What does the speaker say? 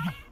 you